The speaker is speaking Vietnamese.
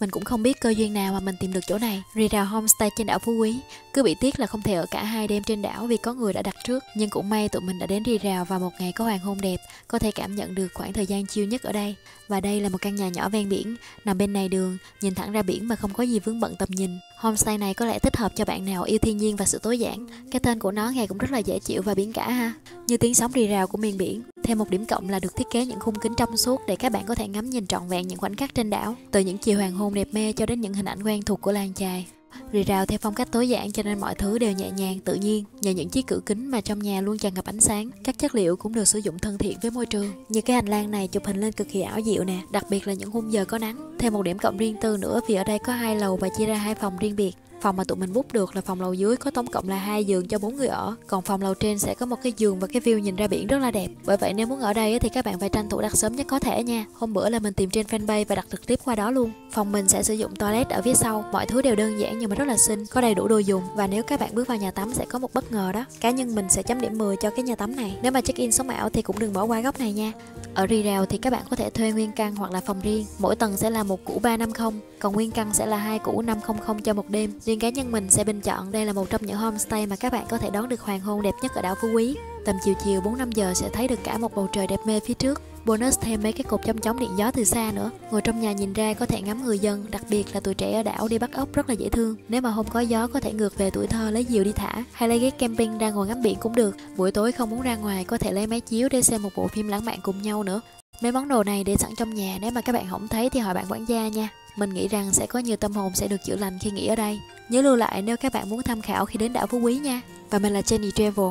Mình cũng không biết cơ duyên nào mà mình tìm được chỗ này. Rì rào homestay trên đảo Phú Quý. Cứ bị tiếc là không thể ở cả hai đêm trên đảo vì có người đã đặt trước. Nhưng cũng may tụi mình đã đến rì rào vào một ngày có hoàng hôn đẹp, có thể cảm nhận được khoảng thời gian chiêu nhất ở đây. Và đây là một căn nhà nhỏ ven biển, nằm bên này đường, nhìn thẳng ra biển mà không có gì vướng bận tầm nhìn. Homestay này có lẽ thích hợp cho bạn nào yêu thiên nhiên và sự tối giản. Cái tên của nó nghe cũng rất là dễ chịu và biển cả ha. Như tiếng sóng rì rào của miền biển. Thêm một điểm cộng là được thiết kế những khung kính trong suốt để các bạn có thể ngắm nhìn trọn vẹn những khoảnh khắc trên đảo, từ những chiều hoàng hôn đẹp mê cho đến những hình ảnh quen thuộc của làng chài. Rì rào theo phong cách tối giản cho nên mọi thứ đều nhẹ nhàng, tự nhiên. Nhờ những chiếc cửa kính mà trong nhà luôn tràn ngập ánh sáng, các chất liệu cũng được sử dụng thân thiện với môi trường. Như cái hành lang này chụp hình lên cực kỳ ảo diệu nè, đặc biệt là những khung giờ có nắng. Thêm một điểm cộng riêng tư nữa vì ở đây có hai lầu và chia ra hai phòng riêng biệt. Phòng mà tụi mình bút được là phòng lầu dưới có tổng cộng là hai giường cho bốn người ở, còn phòng lầu trên sẽ có một cái giường và cái view nhìn ra biển rất là đẹp. Bởi vậy nếu muốn ở đây thì các bạn phải tranh thủ đặt sớm nhất có thể nha. Hôm bữa là mình tìm trên fanpage và đặt trực tiếp qua đó luôn. Phòng mình sẽ sử dụng toilet ở phía sau, mọi thứ đều đơn giản nhưng mà rất là xinh, có đầy đủ đồ dùng và nếu các bạn bước vào nhà tắm sẽ có một bất ngờ đó. Cá nhân mình sẽ chấm điểm 10 cho cái nhà tắm này. Nếu mà check in sống ảo thì cũng đừng bỏ qua góc này nha. Ở Rirao thì các bạn có thể thuê nguyên căn hoặc là phòng riêng. Mỗi tầng sẽ là một củ 350, còn nguyên căn sẽ là hai củ 500 cho một đêm. Riêng cá nhân mình sẽ bình chọn đây là một trong những homestay mà các bạn có thể đón được hoàng hôn đẹp nhất ở đảo Phú Quý. Tầm chiều chiều 4-5 giờ sẽ thấy được cả một bầu trời đẹp mê phía trước. Bonus thêm mấy cái cột chống chóng điện gió từ xa nữa. Ngồi trong nhà nhìn ra có thể ngắm người dân, đặc biệt là tuổi trẻ ở đảo đi bắt ốc rất là dễ thương. Nếu mà không có gió có thể ngược về tuổi thơ lấy diều đi thả, hay lấy ghế camping ra ngồi ngắm biển cũng được. Buổi tối không muốn ra ngoài có thể lấy máy chiếu để xem một bộ phim lãng mạn cùng nhau nữa. Mấy món đồ này để sẵn trong nhà nếu mà các bạn không thấy thì hỏi bạn quản gia nha. Mình nghĩ rằng sẽ có nhiều tâm hồn sẽ được chữa lành khi nghỉ ở đây. Nhớ lưu lại nếu các bạn muốn tham khảo khi đến đảo Phú Quý nha. Và mình là Jenny Travel.